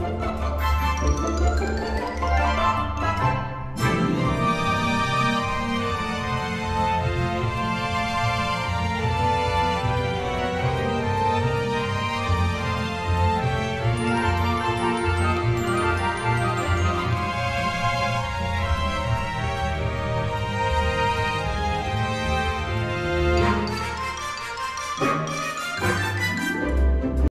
Música